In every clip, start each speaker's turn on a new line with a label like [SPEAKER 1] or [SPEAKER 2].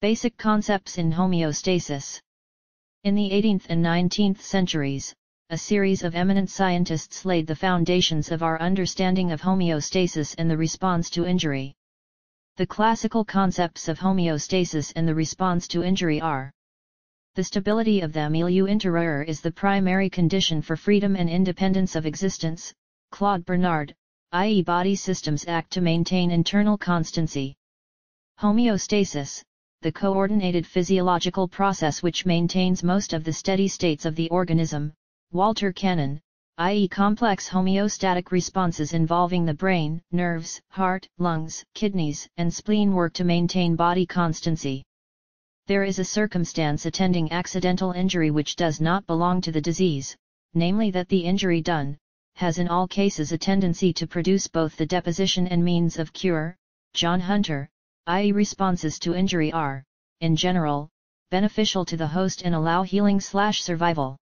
[SPEAKER 1] Basic concepts in homeostasis. In the 18th and 19th centuries, a series of eminent scientists laid the foundations of our understanding of homeostasis and the response to injury. The classical concepts of homeostasis and the response to injury are The stability of the milieu intérieur is the primary condition for freedom and independence of existence, Claude Bernard, i.e. body systems act to maintain internal constancy. Homeostasis, the coordinated physiological process which maintains most of the steady states of the organism, Walter Cannon, i.e. complex homeostatic responses involving the brain, nerves, heart, lungs, kidneys, and spleen work to maintain body constancy. There is a circumstance attending accidental injury which does not belong to the disease, namely that the injury done, has in all cases a tendency to produce both the deposition and means of cure, John Hunter, i.e. responses to injury are, in general, beneficial to the host and allow healing slash survival.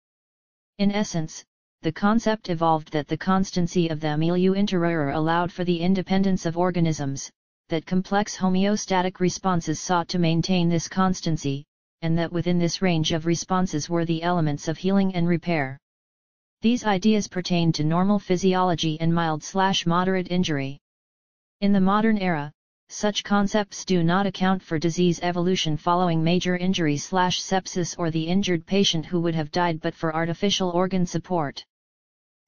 [SPEAKER 1] In essence, the concept evolved that the constancy of the milieu intérieur allowed for the independence of organisms, that complex homeostatic responses sought to maintain this constancy, and that within this range of responses were the elements of healing and repair. These ideas pertain to normal physiology and mild-slash-moderate injury. In the modern era, such concepts do not account for disease evolution following major injury slash sepsis or the injured patient who would have died but for artificial organ support.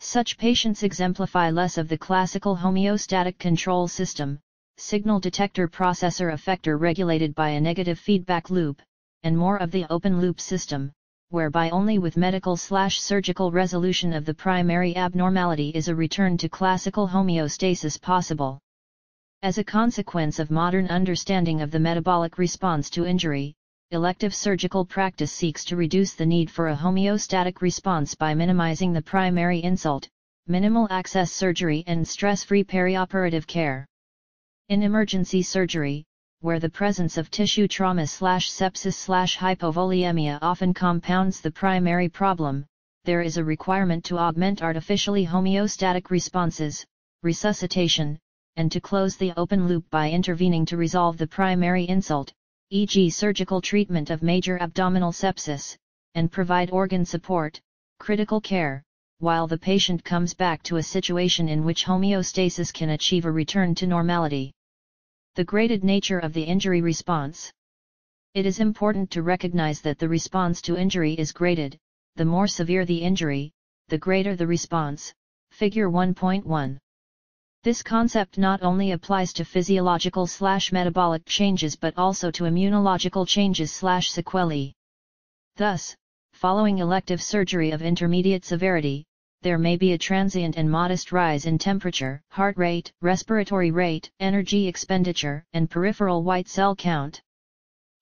[SPEAKER 1] Such patients exemplify less of the classical homeostatic control system, signal detector processor effector regulated by a negative feedback loop, and more of the open loop system, whereby only with medical slash surgical resolution of the primary abnormality is a return to classical homeostasis possible. As a consequence of modern understanding of the metabolic response to injury, elective surgical practice seeks to reduce the need for a homeostatic response by minimizing the primary insult, minimal access surgery and stress-free perioperative care. In emergency surgery, where the presence of tissue trauma slash sepsis slash hypovolemia often compounds the primary problem, there is a requirement to augment artificially homeostatic responses, resuscitation, and to close the open loop by intervening to resolve the primary insult, e.g. surgical treatment of major abdominal sepsis, and provide organ support, critical care, while the patient comes back to a situation in which homeostasis can achieve a return to normality. The graded nature of the injury response. It is important to recognize that the response to injury is graded, the more severe the injury, the greater the response. Figure 1.1 this concept not only applies to physiological slash metabolic changes but also to immunological changes slash sequelae. Thus, following elective surgery of intermediate severity, there may be a transient and modest rise in temperature, heart rate, respiratory rate, energy expenditure, and peripheral white cell count.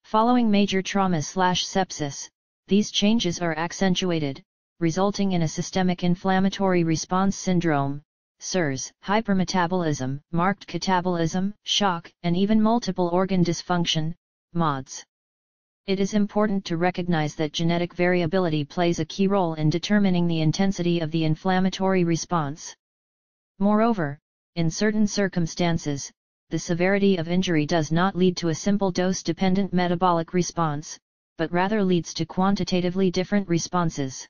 [SPEAKER 1] Following major trauma slash sepsis, these changes are accentuated, resulting in a systemic inflammatory response syndrome, SIRS, hypermetabolism, marked catabolism, shock, and even multiple organ dysfunction, MODS. It is important to recognize that genetic variability plays a key role in determining the intensity of the inflammatory response. Moreover, in certain circumstances, the severity of injury does not lead to a simple dose-dependent metabolic response, but rather leads to quantitatively different responses.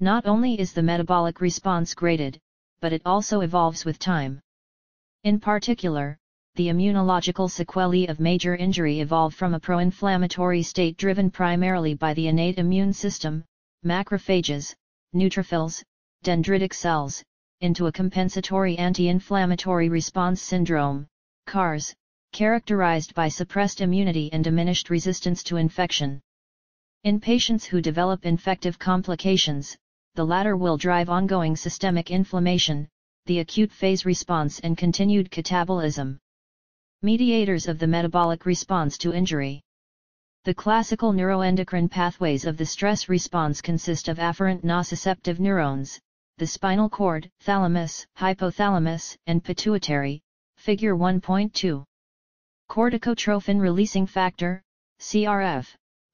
[SPEAKER 1] Not only is the metabolic response graded, but it also evolves with time. In particular, the immunological sequelae of major injury evolve from a pro-inflammatory state driven primarily by the innate immune system, macrophages, neutrophils, dendritic cells, into a compensatory anti-inflammatory response syndrome, CARS, characterized by suppressed immunity and diminished resistance to infection. In patients who develop infective complications, the latter will drive ongoing systemic inflammation, the acute phase response and continued catabolism. Mediators of the metabolic response to injury. The classical neuroendocrine pathways of the stress response consist of afferent nociceptive neurons, the spinal cord, thalamus, hypothalamus, and pituitary, figure 1.2. Corticotrophin releasing factor, CRF,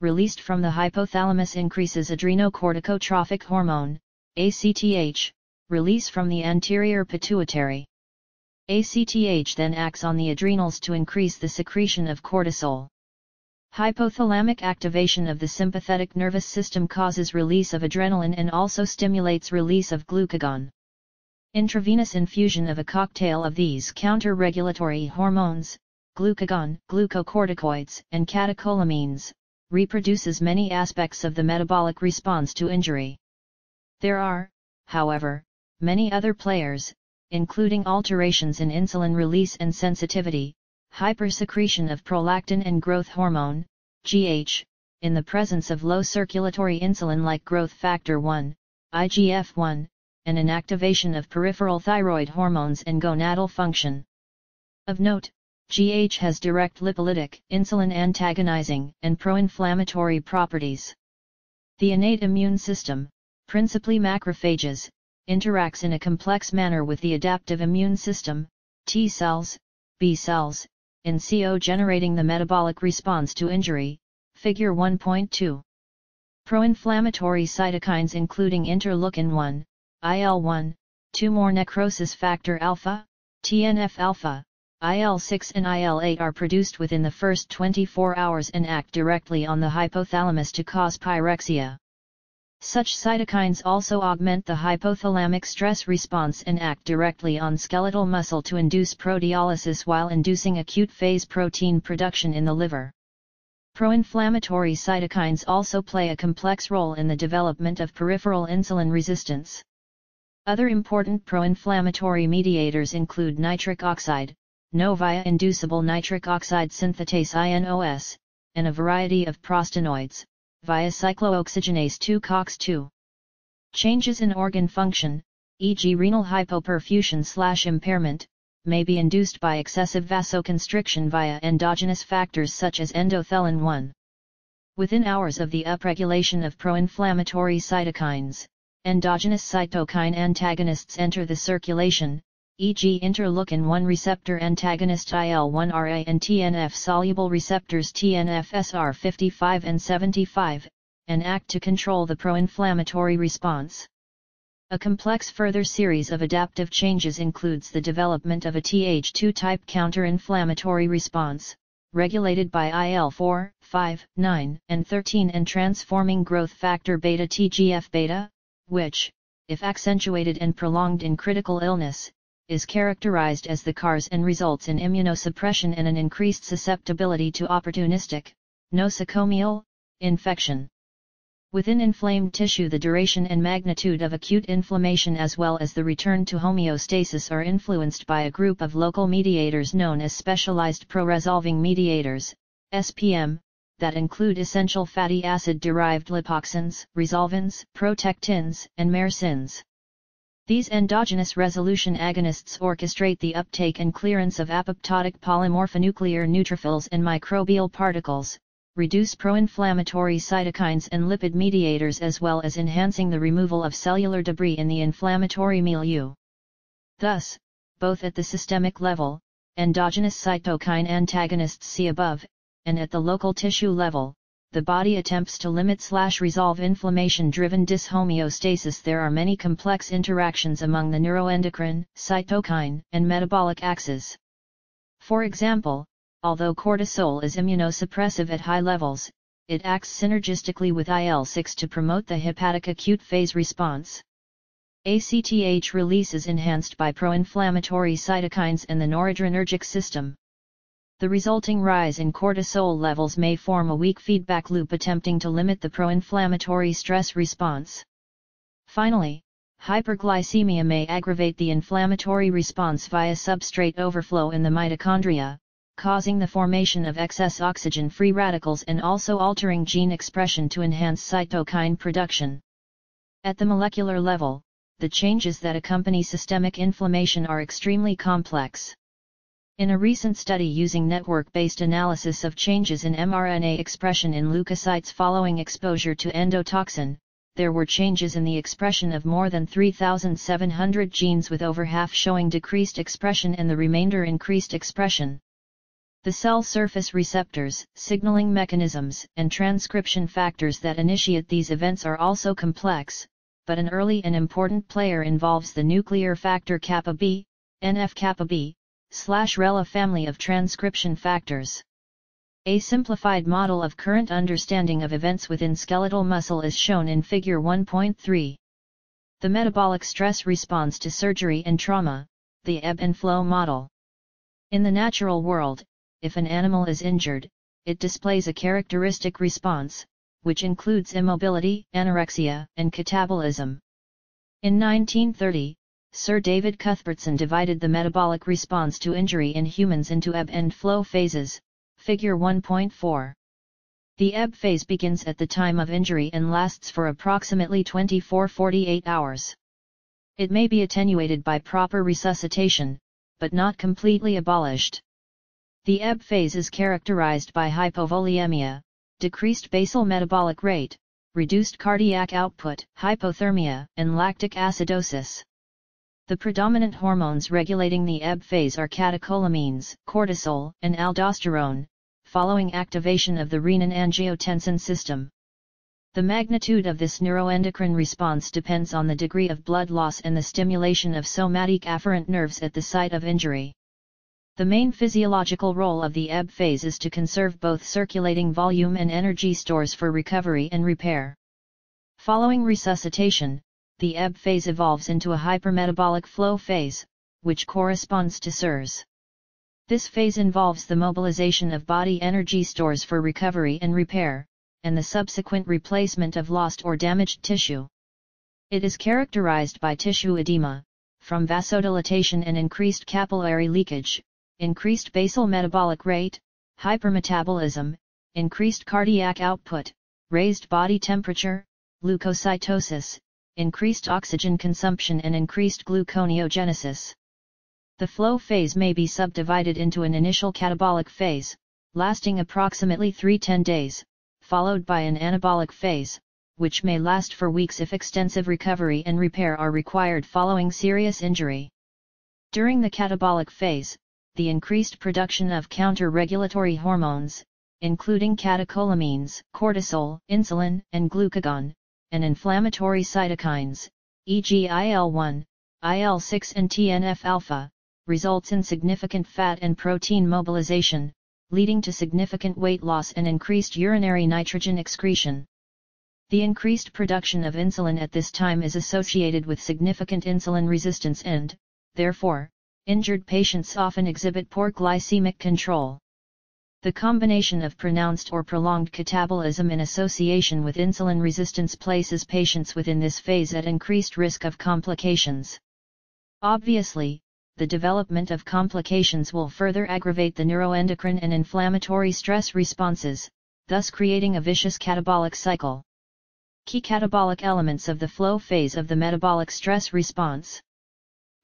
[SPEAKER 1] released from the hypothalamus increases adrenocorticotrophic hormone, ACTH, release from the anterior pituitary. ACTH then acts on the adrenals to increase the secretion of cortisol. Hypothalamic activation of the sympathetic nervous system causes release of adrenaline and also stimulates release of glucagon. Intravenous infusion of a cocktail of these counter-regulatory hormones, glucagon, glucocorticoids, and catecholamines, reproduces many aspects of the metabolic response to injury. There are, however, many other players, including alterations in insulin release and sensitivity, hypersecretion of prolactin and growth hormone, GH, in the presence of low circulatory insulin like growth factor 1, IGF-1, and an activation of peripheral thyroid hormones and gonadal function. Of note, GH has direct lipolytic, insulin antagonizing, and pro-inflammatory properties. The innate immune system, principally macrophages, interacts in a complex manner with the adaptive immune system, T cells, B cells, in CO generating the metabolic response to injury, figure 1.2. Pro-inflammatory cytokines including interleukin-1, IL-1, tumor necrosis factor alpha, TNF-alpha, IL-6 and IL-8 are produced within the first 24 hours and act directly on the hypothalamus to cause pyrexia. Such cytokines also augment the hypothalamic stress response and act directly on skeletal muscle to induce proteolysis while inducing acute phase protein production in the liver. Pro-inflammatory cytokines also play a complex role in the development of peripheral insulin resistance. Other important pro-inflammatory mediators include nitric oxide, NO-via-inducible nitric oxide synthetase INOS, and a variety of prostanoids, via cyclooxygenase 2-COX-2. Changes in organ function, e.g. renal hypoperfusion/impairment, may be induced by excessive vasoconstriction via endogenous factors such as endothelin-1. Within hours of the upregulation of pro-inflammatory cytokines, endogenous cytokine antagonists enter the circulation, e.g. interleukin-1 receptor antagonist IL-1RA and TNF-soluble receptors TNF-SR55 and 75, and act to control the pro-inflammatory response. A complex further series of adaptive changes includes the development of a Th2-type counter-inflammatory response, regulated by IL-4, 5, 9, and 13 and transforming growth factor beta TGF-beta, which, if accentuated and prolonged in critical illness, is characterized as the CARS and results in immunosuppression and an increased susceptibility to opportunistic, nosocomial, infection. Within inflamed tissue the duration and magnitude of acute inflammation as well as the return to homeostasis are influenced by a group of local mediators known as specialized pro-resolving mediators, SPM, that include essential fatty acid-derived lipoxins, resolvins, protectins, and maresins. These endogenous resolution agonists orchestrate the uptake and clearance of apoptotic polymorphonuclear neutrophils and microbial particles, reduce pro-inflammatory cytokines and lipid mediators as well as enhancing the removal of cellular debris in the inflammatory milieu. Thus, both at the systemic level, endogenous cytokine antagonists see above, and at the local tissue level, the body attempts to limit slash resolve inflammation-driven dyshomeostasis there are many complex interactions among the neuroendocrine, cytokine, and metabolic axes. For example, although cortisol is immunosuppressive at high levels, it acts synergistically with IL-6 to promote the hepatic acute phase response. ACTH release is enhanced by pro-inflammatory cytokines and the noradrenergic system the resulting rise in cortisol levels may form a weak feedback loop attempting to limit the pro-inflammatory stress response. Finally, hyperglycemia may aggravate the inflammatory response via substrate overflow in the mitochondria, causing the formation of excess oxygen-free radicals and also altering gene expression to enhance cytokine production. At the molecular level, the changes that accompany systemic inflammation are extremely complex. In a recent study using network-based analysis of changes in mRNA expression in leukocytes following exposure to endotoxin, there were changes in the expression of more than 3,700 genes with over half showing decreased expression and the remainder increased expression. The cell surface receptors, signaling mechanisms, and transcription factors that initiate these events are also complex, but an early and important player involves the nuclear factor kappa B, NF kappa B, slash RELA family of transcription factors. A simplified model of current understanding of events within skeletal muscle is shown in Figure 1.3. The metabolic stress response to surgery and trauma, the ebb and flow model. In the natural world, if an animal is injured, it displays a characteristic response, which includes immobility, anorexia, and catabolism. In 1930, Sir David Cuthbertson divided the metabolic response to injury in humans into ebb and flow phases, Figure 1.4. The ebb phase begins at the time of injury and lasts for approximately 24-48 hours. It may be attenuated by proper resuscitation, but not completely abolished. The ebb phase is characterized by hypovolemia, decreased basal metabolic rate, reduced cardiac output, hypothermia, and lactic acidosis. The predominant hormones regulating the ebb phase are catecholamines, cortisol, and aldosterone, following activation of the renin-angiotensin system. The magnitude of this neuroendocrine response depends on the degree of blood loss and the stimulation of somatic afferent nerves at the site of injury. The main physiological role of the ebb phase is to conserve both circulating volume and energy stores for recovery and repair. Following resuscitation, the ebb phase evolves into a hypermetabolic flow phase, which corresponds to SIRS. This phase involves the mobilization of body energy stores for recovery and repair, and the subsequent replacement of lost or damaged tissue. It is characterized by tissue edema, from vasodilatation and increased capillary leakage, increased basal metabolic rate, hypermetabolism, increased cardiac output, raised body temperature, leukocytosis, increased oxygen consumption and increased gluconeogenesis. The flow phase may be subdivided into an initial catabolic phase, lasting approximately 3-10 days, followed by an anabolic phase, which may last for weeks if extensive recovery and repair are required following serious injury. During the catabolic phase, the increased production of counter-regulatory hormones, including catecholamines, cortisol, insulin, and glucagon, and inflammatory cytokines, e.g. IL-1, IL-6 and TNF-alpha, results in significant fat and protein mobilization, leading to significant weight loss and increased urinary nitrogen excretion. The increased production of insulin at this time is associated with significant insulin resistance and, therefore, injured patients often exhibit poor glycemic control. The combination of pronounced or prolonged catabolism in association with insulin resistance places patients within this phase at increased risk of complications. Obviously, the development of complications will further aggravate the neuroendocrine and inflammatory stress responses, thus creating a vicious catabolic cycle. Key catabolic elements of the flow phase of the metabolic stress response.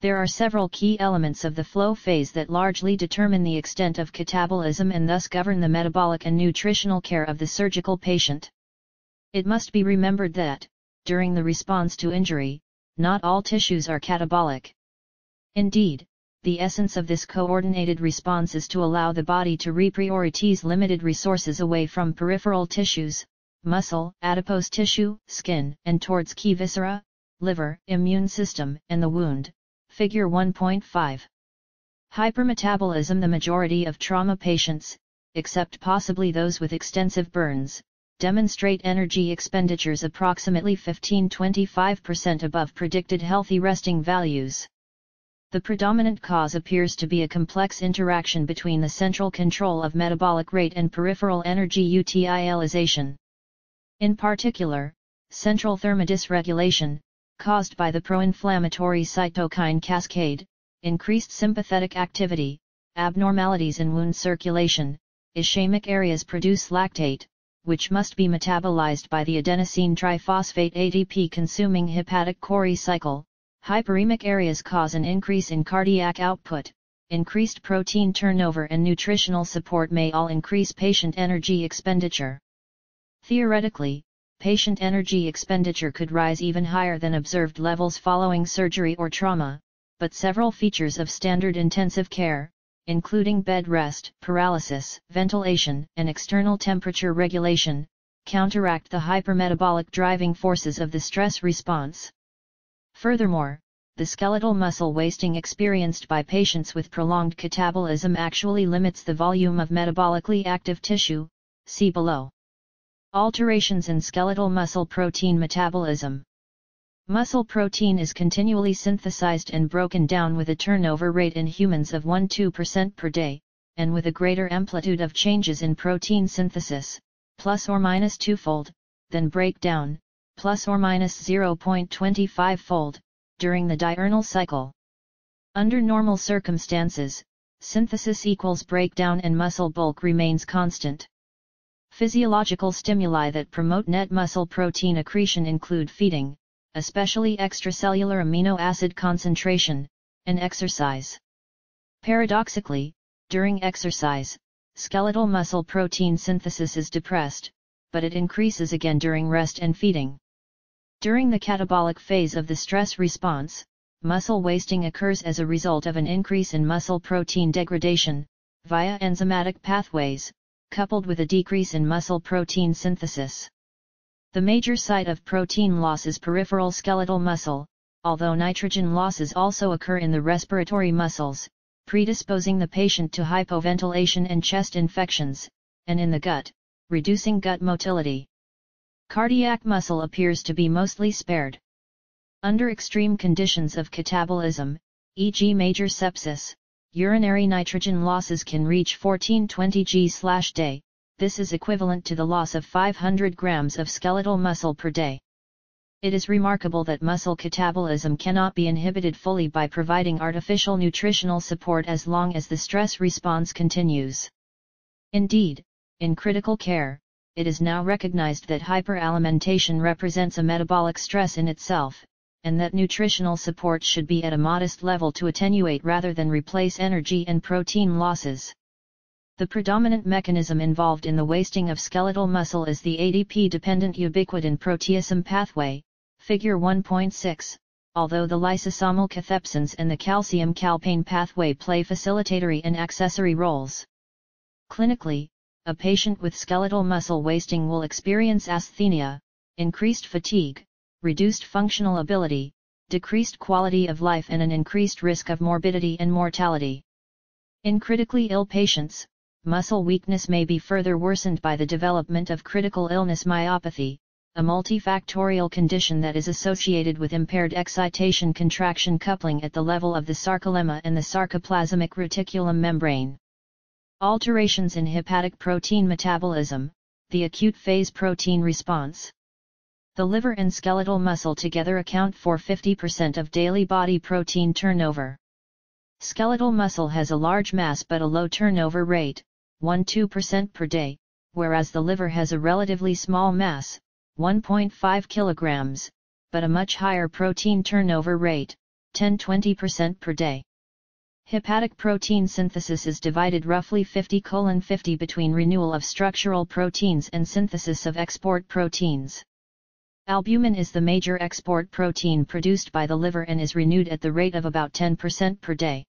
[SPEAKER 1] There are several key elements of the flow phase that largely determine the extent of catabolism and thus govern the metabolic and nutritional care of the surgical patient. It must be remembered that, during the response to injury, not all tissues are catabolic. Indeed, the essence of this coordinated response is to allow the body to reprioritize limited resources away from peripheral tissues, muscle, adipose tissue, skin, and towards key viscera, liver, immune system, and the wound. Figure 1.5. Hypermetabolism The majority of trauma patients, except possibly those with extensive burns, demonstrate energy expenditures approximately 15-25% above predicted healthy resting values. The predominant cause appears to be a complex interaction between the central control of metabolic rate and peripheral energy utilization. In particular, central thermodysregulation, caused by the pro-inflammatory cytokine cascade, increased sympathetic activity, abnormalities in wound circulation, ischemic areas produce lactate, which must be metabolized by the adenosine triphosphate ATP consuming hepatic Cori cycle, Hyperemic areas cause an increase in cardiac output, increased protein turnover and nutritional support may all increase patient energy expenditure. Theoretically, patient energy expenditure could rise even higher than observed levels following surgery or trauma, but several features of standard intensive care, including bed rest, paralysis, ventilation, and external temperature regulation, counteract the hypermetabolic driving forces of the stress response. Furthermore, the skeletal muscle wasting experienced by patients with prolonged catabolism actually limits the volume of metabolically active tissue, see below. Alterations in skeletal muscle protein metabolism. Muscle protein is continually synthesized and broken down with a turnover rate in humans of 1-2% per day, and with a greater amplitude of changes in protein synthesis, plus or minus twofold, than breakdown, plus or minus 0.25-fold, during the diurnal cycle. Under normal circumstances, synthesis equals breakdown and muscle bulk remains constant. Physiological stimuli that promote net muscle protein accretion include feeding, especially extracellular amino acid concentration, and exercise. Paradoxically, during exercise, skeletal muscle protein synthesis is depressed, but it increases again during rest and feeding. During the catabolic phase of the stress response, muscle wasting occurs as a result of an increase in muscle protein degradation, via enzymatic pathways, coupled with a decrease in muscle protein synthesis. The major site of protein loss is peripheral skeletal muscle, although nitrogen losses also occur in the respiratory muscles, predisposing the patient to hypoventilation and chest infections, and in the gut, reducing gut motility. Cardiac muscle appears to be mostly spared. Under extreme conditions of catabolism, e.g. major sepsis, urinary nitrogen losses can reach 1420 g/day, this is equivalent to the loss of 500 grams of skeletal muscle per day. It is remarkable that muscle catabolism cannot be inhibited fully by providing artificial nutritional support as long as the stress response continues. Indeed, in critical care, it is now recognized that hyperalimentation represents a metabolic stress in itself, and that nutritional support should be at a modest level to attenuate rather than replace energy and protein losses. The predominant mechanism involved in the wasting of skeletal muscle is the ATP-dependent ubiquitin proteasome pathway, figure 1.6, although the lysosomal cathepsins and the calcium calpain pathway play facilitatory and accessory roles. Clinically, a patient with skeletal muscle wasting will experience asthenia, increased fatigue, reduced functional ability, decreased quality of life and an increased risk of morbidity and mortality. In critically ill patients, muscle weakness may be further worsened by the development of critical illness myopathy, a multifactorial condition that is associated with impaired excitation contraction coupling at the level of the sarcolemma and the sarcoplasmic reticulum membrane. Alterations in hepatic protein metabolism, the acute phase protein response. The liver and skeletal muscle together account for 50% of daily body protein turnover. Skeletal muscle has a large mass but a low turnover rate, 1-2% per day, whereas the liver has a relatively small mass, 1.5 kilograms, but a much higher protein turnover rate, 10-20% per day. Hepatic protein synthesis is divided roughly 50-50 between renewal of structural proteins and synthesis of export proteins. Albumin is the major export protein produced by the liver and is renewed at the rate of about 10% per day.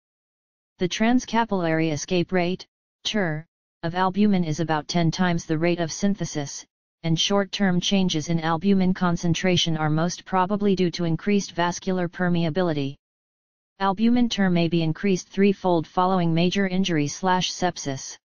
[SPEAKER 1] The transcapillary escape rate, TER, of albumin is about 10 times the rate of synthesis, and short-term changes in albumin concentration are most probably due to increased vascular permeability. Albumin TER may be increased threefold following major injury slash sepsis.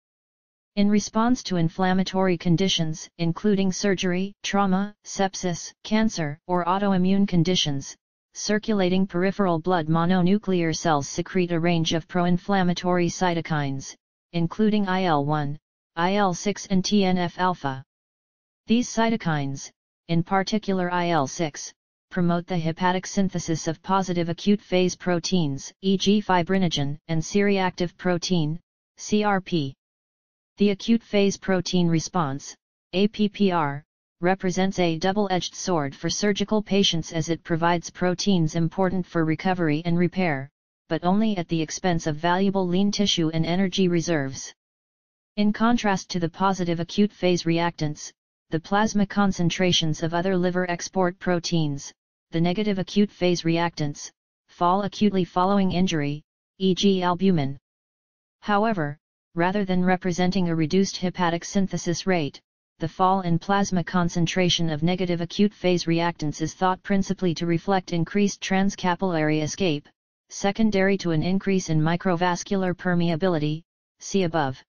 [SPEAKER 1] In response to inflammatory conditions, including surgery, trauma, sepsis, cancer, or autoimmune conditions, circulating peripheral blood mononuclear cells secrete a range of pro-inflammatory cytokines, including IL-1, IL-6 and TNF-alpha. These cytokines, in particular IL-6, promote the hepatic synthesis of positive acute phase proteins, e.g. fibrinogen, and C-reactive protein, CRP. The acute phase protein response, APPR, represents a double-edged sword for surgical patients as it provides proteins important for recovery and repair, but only at the expense of valuable lean tissue and energy reserves. In contrast to the positive acute phase reactants, the plasma concentrations of other liver export proteins, the negative acute phase reactants, fall acutely following injury, e.g. albumin. However, rather than representing a reduced hepatic synthesis rate, the fall in plasma concentration of negative acute phase reactants is thought principally to reflect increased transcapillary escape, secondary to an increase in microvascular permeability, see above.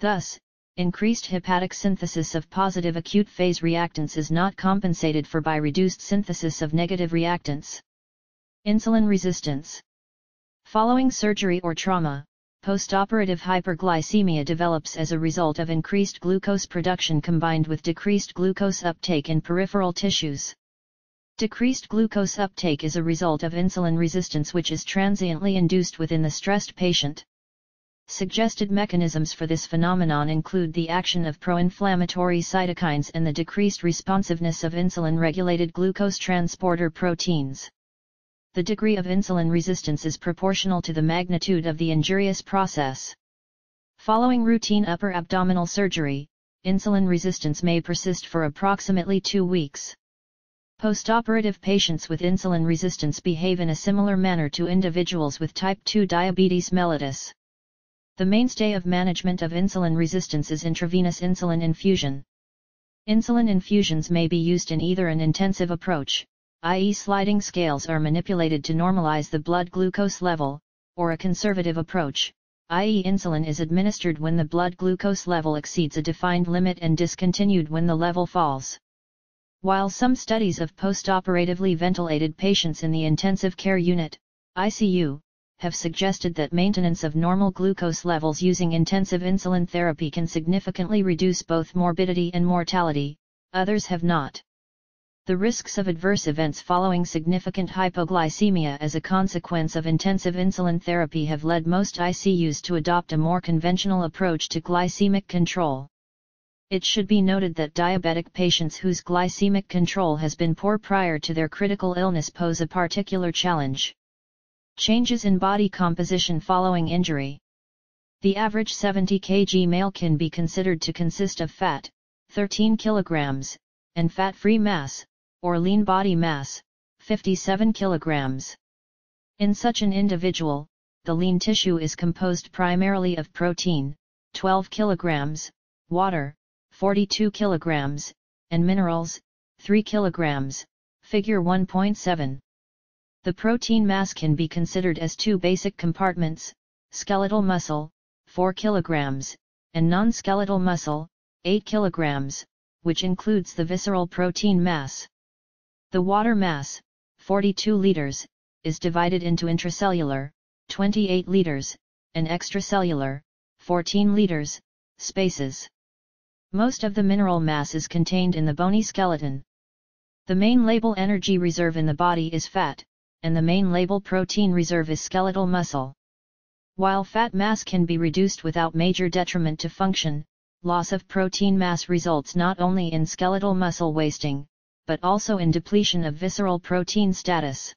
[SPEAKER 1] Thus, increased hepatic synthesis of positive acute phase reactants is not compensated for by reduced synthesis of negative reactants. Insulin resistance Following surgery or trauma, Postoperative hyperglycemia develops as a result of increased glucose production combined with decreased glucose uptake in peripheral tissues. Decreased glucose uptake is a result of insulin resistance which is transiently induced within the stressed patient. Suggested mechanisms for this phenomenon include the action of pro-inflammatory cytokines and the decreased responsiveness of insulin-regulated glucose transporter proteins the degree of insulin resistance is proportional to the magnitude of the injurious process. Following routine upper abdominal surgery, insulin resistance may persist for approximately two weeks. Postoperative patients with insulin resistance behave in a similar manner to individuals with type 2 diabetes mellitus. The mainstay of management of insulin resistance is intravenous insulin infusion. Insulin infusions may be used in either an intensive approach, i.e. sliding scales are manipulated to normalize the blood glucose level, or a conservative approach, i.e. insulin is administered when the blood glucose level exceeds a defined limit and discontinued when the level falls. While some studies of postoperatively ventilated patients in the intensive care unit, ICU, have suggested that maintenance of normal glucose levels using intensive insulin therapy can significantly reduce both morbidity and mortality, others have not. The risks of adverse events following significant hypoglycemia as a consequence of intensive insulin therapy have led most ICUs to adopt a more conventional approach to glycemic control. It should be noted that diabetic patients whose glycemic control has been poor prior to their critical illness pose a particular challenge. Changes in body composition following injury. The average 70 kg male can be considered to consist of fat, 13 kg, and fat-free mass, or lean body mass, 57 kg. In such an individual, the lean tissue is composed primarily of protein, 12 kg, water, 42 kg, and minerals, 3 kg, figure 1.7. The protein mass can be considered as two basic compartments, skeletal muscle, 4 kg, and non-skeletal muscle, 8 kg, which includes the visceral protein mass. The water mass, 42 liters, is divided into intracellular, 28 liters, and extracellular, 14 liters, spaces. Most of the mineral mass is contained in the bony skeleton. The main label energy reserve in the body is fat, and the main label protein reserve is skeletal muscle. While fat mass can be reduced without major detriment to function, loss of protein mass results not only in skeletal muscle wasting, but also in depletion of visceral protein status.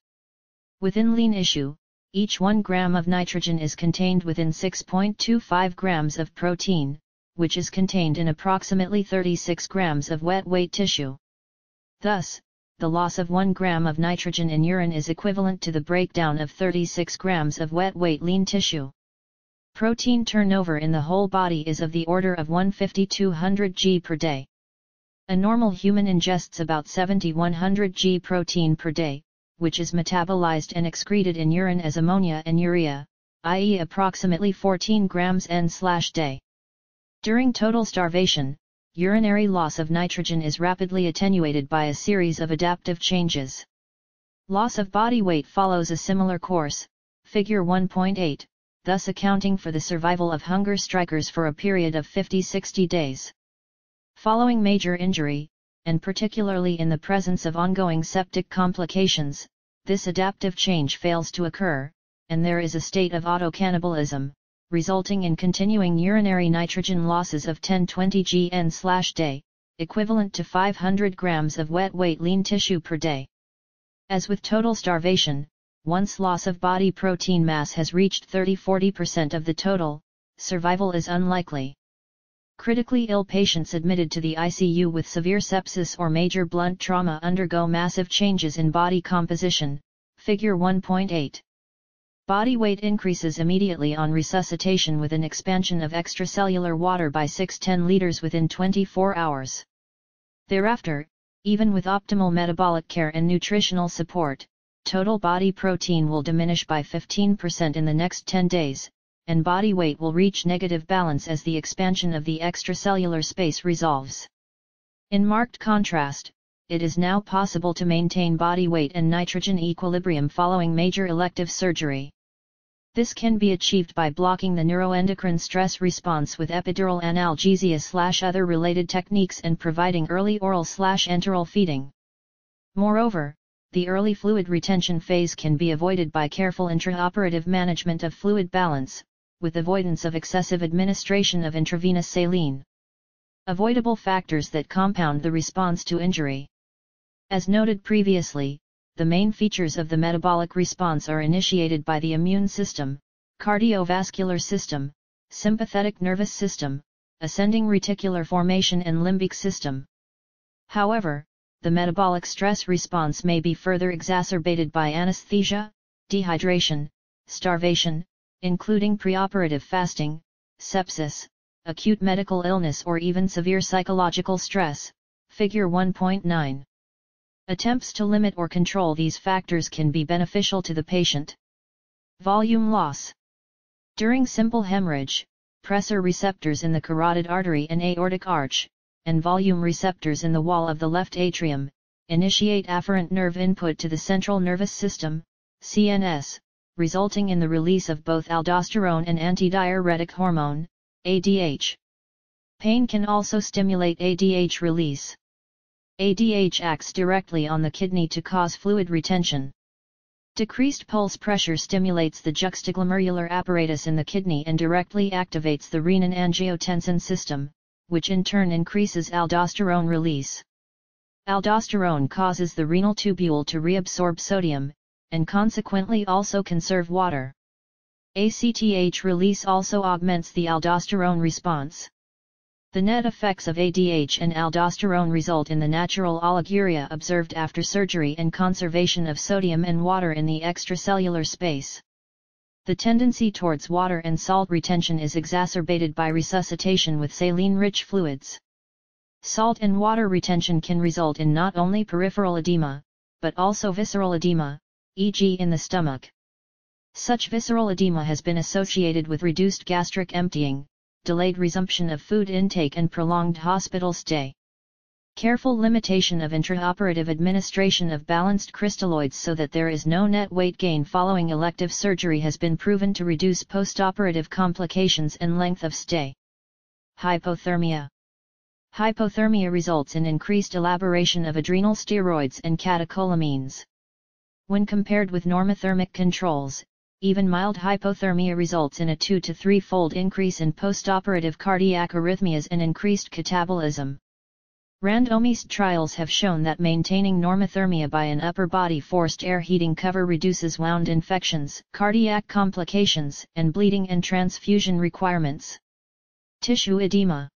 [SPEAKER 1] Within lean issue, each 1 gram of nitrogen is contained within 6.25 grams of protein, which is contained in approximately 36 grams of wet weight tissue. Thus, the loss of 1 gram of nitrogen in urine is equivalent to the breakdown of 36 grams of wet weight lean tissue. Protein turnover in the whole body is of the order of 150-200 g per day. A normal human ingests about 70-100 g protein per day, which is metabolized and excreted in urine as ammonia and urea, i.e. approximately 14 grams n/day. During total starvation, urinary loss of nitrogen is rapidly attenuated by a series of adaptive changes. Loss of body weight follows a similar course, figure 1.8, thus accounting for the survival of hunger strikers for a period of 50-60 days. Following major injury, and particularly in the presence of ongoing septic complications, this adaptive change fails to occur, and there is a state of autocannibalism, resulting in continuing urinary nitrogen losses of 10-20 gn/day, equivalent to 500 grams of wet weight lean tissue per day. As with total starvation, once loss of body protein mass has reached 30-40% of the total, survival is unlikely. Critically ill patients admitted to the ICU with severe sepsis or major blunt trauma undergo massive changes in body composition, figure 1.8. Body weight increases immediately on resuscitation with an expansion of extracellular water by 6-10 liters within 24 hours. Thereafter, even with optimal metabolic care and nutritional support, total body protein will diminish by 15% in the next 10 days, and body weight will reach negative balance as the expansion of the extracellular space resolves. In marked contrast, it is now possible to maintain body weight and nitrogen equilibrium following major elective surgery. This can be achieved by blocking the neuroendocrine stress response with epidural analgesia slash other related techniques and providing early oral slash enteral feeding. Moreover, the early fluid retention phase can be avoided by careful intraoperative management of fluid balance, with avoidance of excessive administration of intravenous saline. Avoidable factors that compound the response to injury. As noted previously, the main features of the metabolic response are initiated by the immune system, cardiovascular system, sympathetic nervous system, ascending reticular formation and limbic system. However, the metabolic stress response may be further exacerbated by anesthesia, dehydration, starvation, including preoperative fasting, sepsis, acute medical illness or even severe psychological stress, figure 1.9. Attempts to limit or control these factors can be beneficial to the patient. Volume loss. During simple hemorrhage, pressor receptors in the carotid artery and aortic arch, and volume receptors in the wall of the left atrium, initiate afferent nerve input to the central nervous system, CNS, resulting in the release of both aldosterone and antidiuretic hormone, ADH. Pain can also stimulate ADH release. ADH acts directly on the kidney to cause fluid retention. Decreased pulse pressure stimulates the juxtaglomerular apparatus in the kidney and directly activates the renin-angiotensin system, which in turn increases aldosterone release. Aldosterone causes the renal tubule to reabsorb sodium, and consequently also conserve water. ACTH release also augments the aldosterone response. The net effects of ADH and aldosterone result in the natural oliguria observed after surgery and conservation of sodium and water in the extracellular space. The tendency towards water and salt retention is exacerbated by resuscitation with saline-rich fluids. Salt and water retention can result in not only peripheral edema, but also visceral edema, e.g. in the stomach. Such visceral edema has been associated with reduced gastric emptying, delayed resumption of food intake and prolonged hospital stay. Careful limitation of intraoperative administration of balanced crystalloids so that there is no net weight gain following elective surgery has been proven to reduce postoperative complications and length of stay. Hypothermia Hypothermia results in increased elaboration of adrenal steroids and catecholamines. When compared with normothermic controls, even mild hypothermia results in a 2 to 3 fold increase in postoperative cardiac arrhythmias and increased catabolism. Randomized trials have shown that maintaining normothermia by an upper body forced air heating cover reduces wound infections, cardiac complications, and bleeding and transfusion requirements. Tissue edema.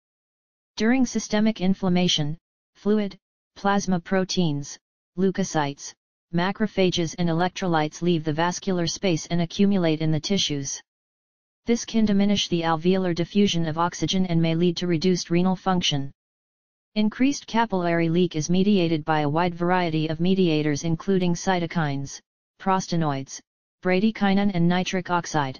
[SPEAKER 1] During systemic inflammation, fluid, plasma proteins, leukocytes, macrophages and electrolytes leave the vascular space and accumulate in the tissues. This can diminish the alveolar diffusion of oxygen and may lead to reduced renal function. Increased capillary leak is mediated by a wide variety of mediators including cytokines, prostanoids, bradykinin and nitric oxide.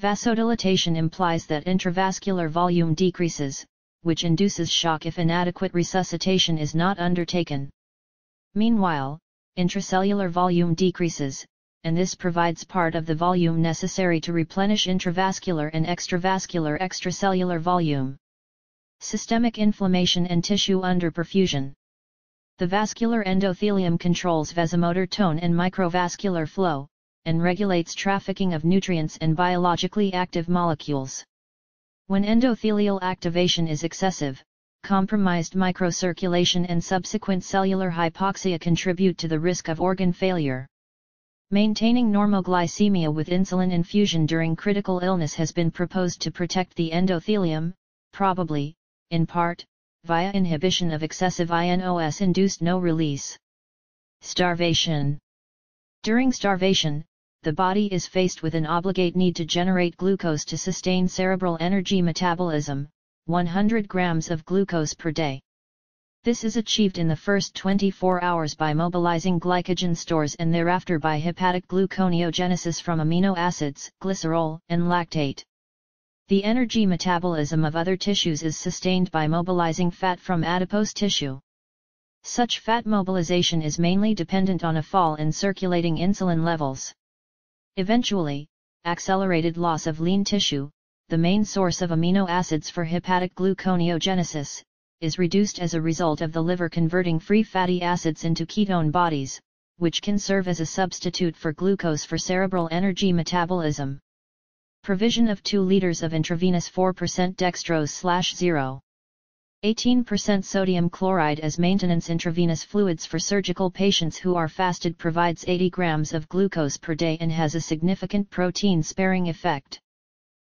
[SPEAKER 1] Vasodilatation implies that intravascular volume decreases, which induces shock if inadequate resuscitation is not undertaken. Meanwhile, intracellular volume decreases, and this provides part of the volume necessary to replenish intravascular and extravascular extracellular volume. Systemic inflammation and tissue underperfusion. The vascular endothelium controls vasomotor tone and microvascular flow, and regulates trafficking of nutrients and biologically active molecules. When endothelial activation is excessive, compromised microcirculation and subsequent cellular hypoxia contribute to the risk of organ failure. Maintaining normoglycemia with insulin infusion during critical illness has been proposed to protect the endothelium, probably, in part, via inhibition of excessive INOS-induced no release. Starvation During starvation, the body is faced with an obligate need to generate glucose to sustain cerebral energy metabolism, 100 grams of glucose per day. This is achieved in the first 24 hours by mobilizing glycogen stores and thereafter by hepatic gluconeogenesis from amino acids, glycerol, and lactate. The energy metabolism of other tissues is sustained by mobilizing fat from adipose tissue. Such fat mobilization is mainly dependent on a fall in circulating insulin levels. Eventually, accelerated loss of lean tissue, the main source of amino acids for hepatic gluconeogenesis, is reduced as a result of the liver converting free fatty acids into ketone bodies, which can serve as a substitute for glucose for cerebral energy metabolism. Provision of 2 liters of intravenous 4% dextrose slash 0. 18% sodium chloride as maintenance intravenous fluids for surgical patients who are fasted provides 80 grams of glucose per day and has a significant protein sparing effect.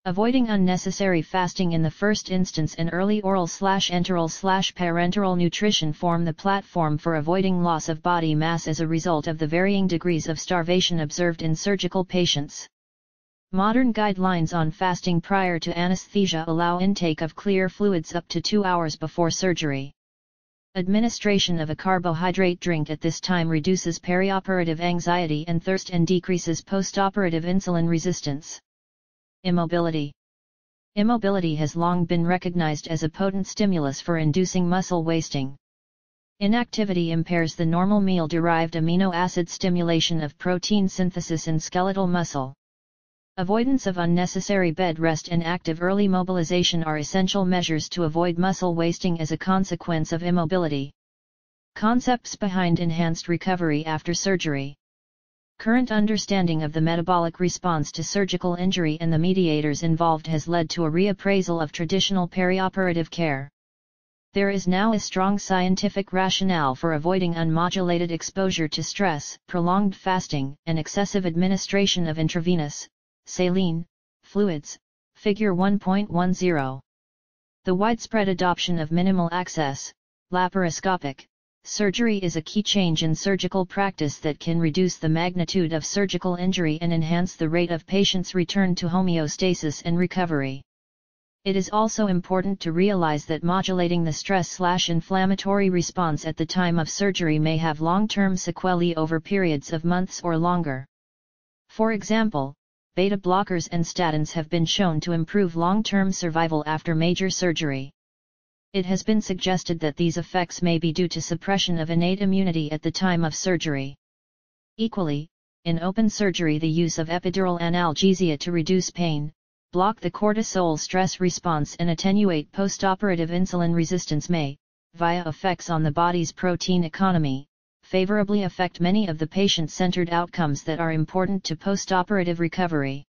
[SPEAKER 1] Avoiding unnecessary fasting in the first instance and early oral slash enteral slash parenteral nutrition form the platform for avoiding loss of body mass as a result of the varying degrees of starvation observed in surgical patients. Modern guidelines on fasting prior to anesthesia allow intake of clear fluids up to two hours before surgery. Administration of a carbohydrate drink at this time reduces perioperative anxiety and thirst and decreases postoperative insulin resistance. Immobility Immobility has long been recognized as a potent stimulus for inducing muscle wasting. Inactivity impairs the normal meal-derived amino acid stimulation of protein synthesis in skeletal muscle. Avoidance of unnecessary bed rest and active early mobilization are essential measures to avoid muscle wasting as a consequence of immobility. Concepts behind enhanced recovery after surgery Current understanding of the metabolic response to surgical injury and the mediators involved has led to a reappraisal of traditional perioperative care. There is now a strong scientific rationale for avoiding unmodulated exposure to stress, prolonged fasting, and excessive administration of intravenous, saline, fluids, figure 1.10. The widespread adoption of minimal access, laparoscopic, surgery is a key change in surgical practice that can reduce the magnitude of surgical injury and enhance the rate of patients' return to homeostasis and recovery. It is also important to realize that modulating the stress-inflammatory response at the time of surgery may have long-term sequelae over periods of months or longer. For example, beta blockers and statins have been shown to improve long-term survival after major surgery. It has been suggested that these effects may be due to suppression of innate immunity at the time of surgery. Equally, in open surgery the use of epidural analgesia to reduce pain, block the cortisol stress response and attenuate postoperative insulin resistance may, via effects on the body's protein economy, favorably affect many of the patient-centered outcomes that are important to postoperative recovery.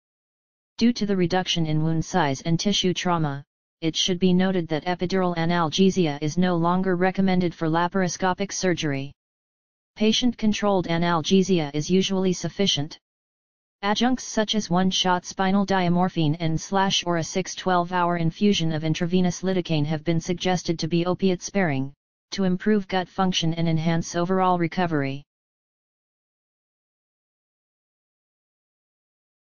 [SPEAKER 1] Due to the reduction in wound size and tissue trauma, it should be noted that epidural analgesia is no longer recommended for laparoscopic surgery. Patient-controlled analgesia is usually sufficient. Adjuncts such as one-shot spinal diamorphine and slash or a 6-12-hour infusion of intravenous lidocaine have been suggested to be opiate-sparing, to improve gut function and enhance overall recovery.